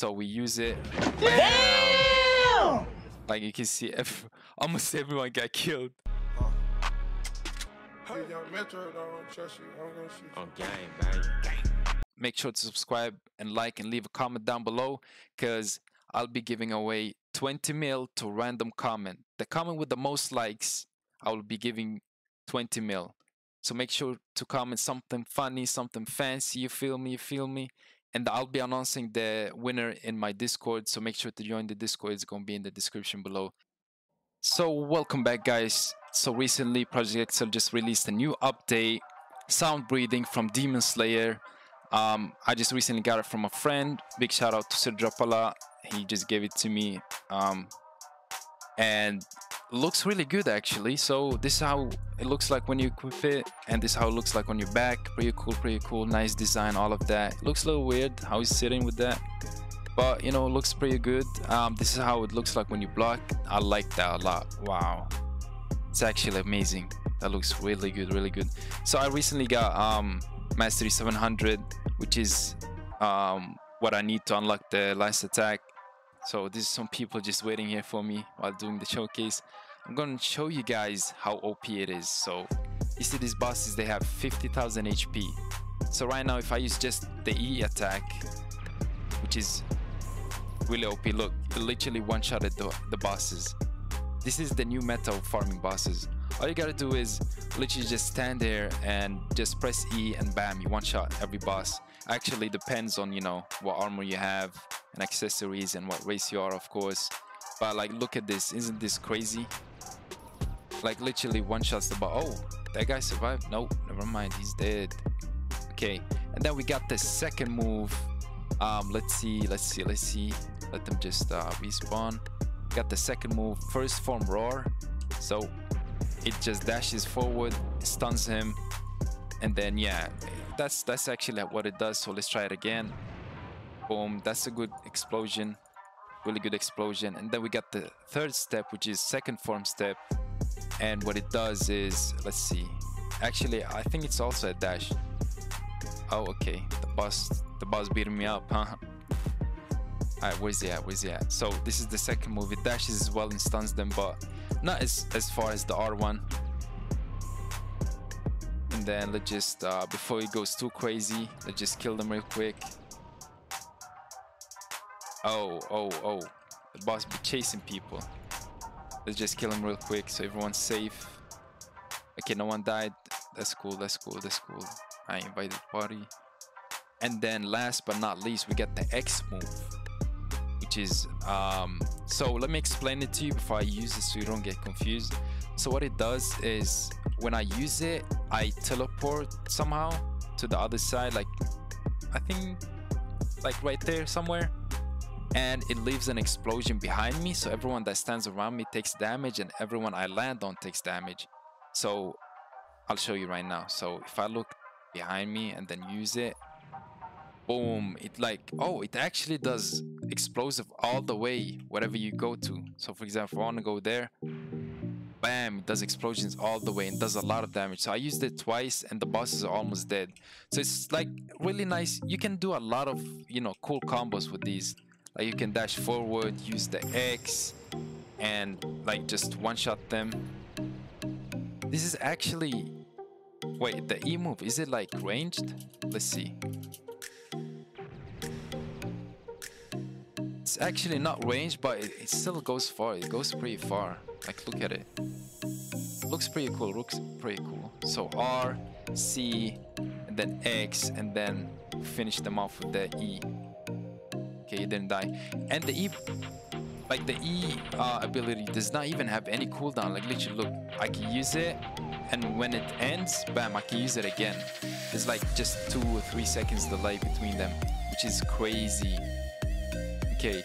So we use it. Damn! Like you can see, if, almost everyone got killed. Hey, young Metro, don't trust you. I'm gonna shoot you. Oh, On game, man. Make sure to subscribe and like and leave a comment down below because I'll be giving away 20 mil to random comment. The comment with the most likes, I will be giving 20 mil. So make sure to comment something funny, something fancy. You feel me? You feel me? And I'll be announcing the winner in my Discord. So make sure to join the Discord. It's gonna be in the description below. So welcome back, guys. So recently, Project XL just released a new update, Sound Breathing from Demon Slayer. Um, I just recently got it from a friend. Big shout out to Sir Drapala. He just gave it to me. Um, and looks really good actually. So this is how it looks like when you equip it, and this is how it looks like on your back. Pretty cool, pretty cool. Nice design, all of that. It looks a little weird how he's sitting with that, but you know, it looks pretty good. Um, this is how it looks like when you block. I like that a lot. Wow, it's actually amazing. That looks really good, really good. So I recently got um, Mastery 700, which is um, what I need to unlock the last attack. So this is some people just waiting here for me while doing the showcase. I'm gonna show you guys how OP it is. So you see these bosses, they have 50,000 HP. So right now, if I use just the E attack, which is really OP, look, it literally one-shotted the, the bosses. This is the new meta of farming bosses. All you gotta do is literally just stand there and just press E and bam, you one-shot every boss. Actually depends on, you know, what armor you have and accessories and what race you are, of course. But like, look at this, isn't this crazy? Like literally one-shots the boss. Oh, that guy survived? Nope, never mind, he's dead. Okay, and then we got the second move. Um, let's see, let's see, let's see. Let them just uh, respawn. Got the second move, first form roar. So it just dashes forward, stuns him, and then yeah, that's that's actually what it does. So let's try it again. Boom, that's a good explosion, really good explosion. And then we got the third step, which is second form step. And what it does is, let's see. Actually, I think it's also a dash. Oh, okay. The boss, the boss beating me up, huh? Alright, where's he at? Where's he at? So this is the second move. It dashes as well and stuns them, but not as as far as the R1. And then let's just uh, before he goes too crazy, let's just kill them real quick. Oh, oh, oh! The boss be chasing people. Let's just kill him real quick so everyone's safe. Okay, no one died. That's cool. That's cool. That's cool. I invited party. And then last but not least, we get the X move which is um, so let me explain it to you before I use it so you don't get confused. So what it does is when I use it, I teleport somehow to the other side, like I think like right there somewhere, and it leaves an explosion behind me. So everyone that stands around me takes damage, and everyone I land on takes damage. So I'll show you right now. So if I look behind me and then use it, boom it like oh it actually does explosive all the way wherever you go to. So for example i want to go there bam it does explosions all the way and does a lot of damage. So i used it twice and the bosses are almost dead. So it's like really nice. You can do a lot of you know cool combos with these. Like you can dash forward use the x and like just one shot them. This is actually wait the e move is it like ranged? Let's see It's actually not range, but it, it still goes far. It goes pretty far. Like, look at it. Looks pretty cool. Looks pretty cool. So R, C, and then X, and then finish them off with the E. Okay, didn't die. And the E, like the E uh, ability does not even have any cooldown. Like literally, look, I can use it, and when it ends, bam, I can use it again. There's like just two or three seconds delay between them, which is crazy. Okay,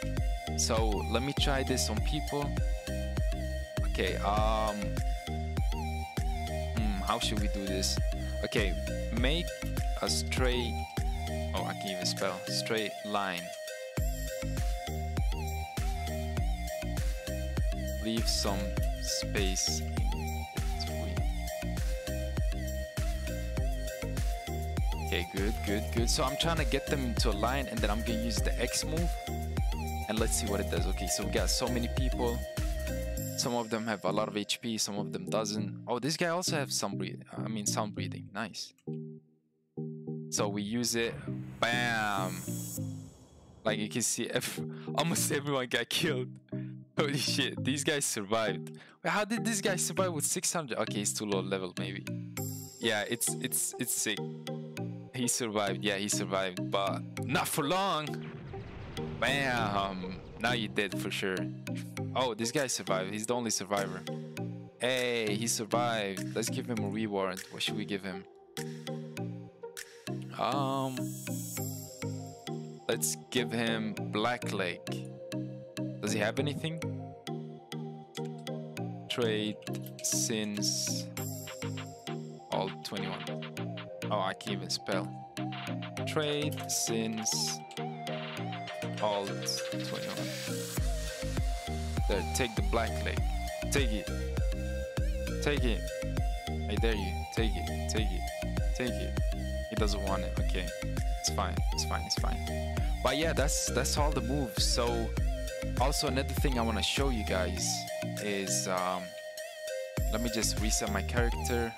so let me try this on people. Okay, um, hmm, how should we do this? Okay, make a straight. Oh, I can't even spell straight line. Leave some space. Okay, good, good, good. So I'm trying to get them into a line and then I'm gonna use the X move. And let's see what it does. Okay, so we got so many people. Some of them have a lot of HP, some of them doesn't. Oh, this guy also has some breathing. I mean, sound breathing. Nice. So we use it. Bam. Like you can see, if almost everyone got killed. Holy shit, these guys survived. How did this guy survive with 600? Okay, he's too low level, maybe. Yeah, it's it's it's sick. He survived. Yeah, he survived, but not for long. Bam. Now you dead for sure. Oh, this guy survived. He's the only survivor. Hey, he survived. Let's give him a reward. What should we give him? Um, let's give him Black Leg. Does he have anything? Trade since all 21. Oh, I can't even spell. Trade since all 21. There, take the black leg. Take it. Take it. I dare you. Take it. Take it. Take it. He doesn't want it. Okay. It's fine. It's fine. It's fine. But yeah, that's that's all the moves. So also another thing I want to show you guys is um, let me just reset my character.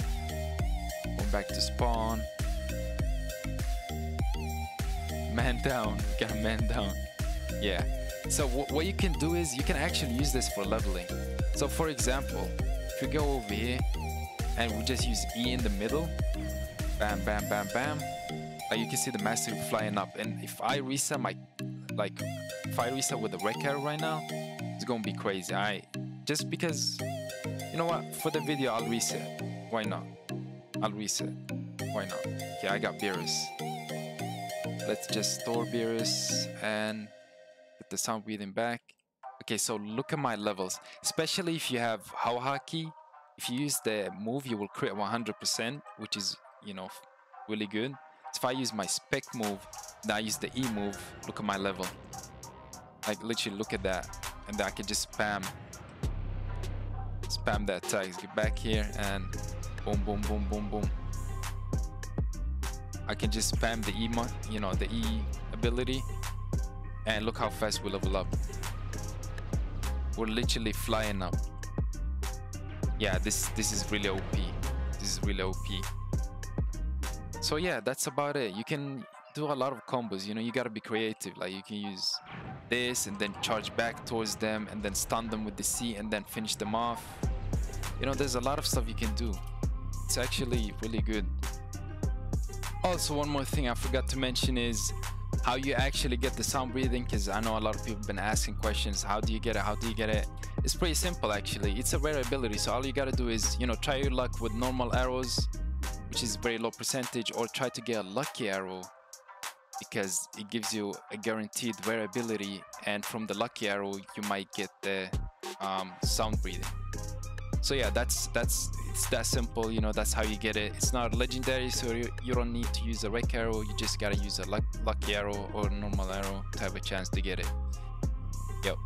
Going back to spawn. Man down. We got man down. Yeah. So what you can do is you can actually use this for leveling. So for example, if you go over here and we just use E in the middle, bam, bam, bam, bam, like you can see the master flying up. And if I reset my, like, if I reset with the rec arrow right now, it's gonna be crazy. I just because, you know what? For the video, I'll reset. Why not? I'll reset. Why not? Okay, I got Beerus. Let's just store Beerus and get the sound breathing back. Okay, so look at my levels. Especially if you have Hauhaki, if you use the move, you will crit 100%, which is, you know, really good. If I use my spec move, then I use the E move, look at my level. Like literally look at that. And I can just spam spam that attacks. Get back here and boom boom boom boom boom. I can just spam the E you know, the E ability and look how fast we level up. We're literally flying up. Yeah, this this is really OP. This is really OP. So yeah, that's about it. You can do a lot of combos, you know, you gotta be creative. Like you can use this and then charge back towards them and then stun them with the C and then finish them off. You know, there's a lot of stuff you can do. It's actually really good. Also, one more thing I forgot to mention is how you actually get the sound breathing because I know a lot of people have been asking questions how do you get it? How do you get it? It's pretty simple actually. It's a rare ability so all you gotta do is you know try your luck with normal arrows which is very low percentage or try to get a lucky arrow because it gives you a guaranteed rare ability and from the lucky arrow you might get the um, sound breathing so yeah that's that's it's that simple you know that's how you get it. It's not legendary so you, you don't need to use a rec arrow. You just gotta use a luck, lucky arrow or normal arrow to have a chance to get it. Yep.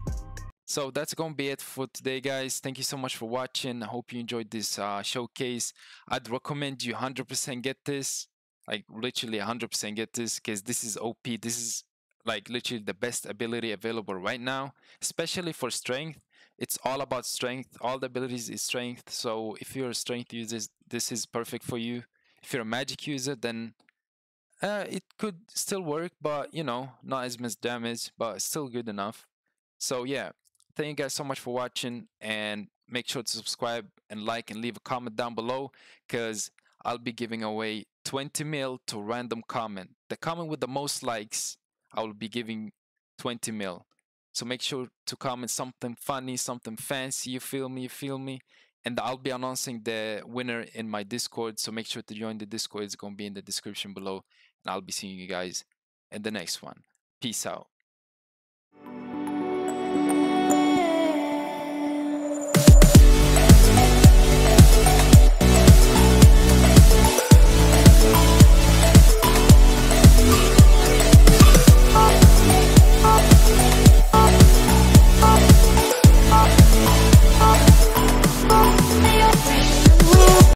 So that's gonna be it for today guys. Thank you so much for watching. I hope you enjoyed this uh, showcase. I'd recommend you 100% get this like literally 100% get this because this is op this is like literally the best ability available right now especially for strength it's all about strength. All the abilities is strength. So if you're a strength user this is perfect for you if you're a magic user then uh, it could still work but you know not as much damage but still good enough. So yeah thank you guys so much for watching and make sure to subscribe and like and leave a comment down below because I'll be giving away 20 mil to random comment. The comment with the most likes I will be giving 20 mil so make sure to comment something funny, something fancy, you feel me, you feel me. And I'll be announcing the winner in my Discord. So make sure to join the Discord. It's going to be in the description below. And I'll be seeing you guys in the next one. Peace out.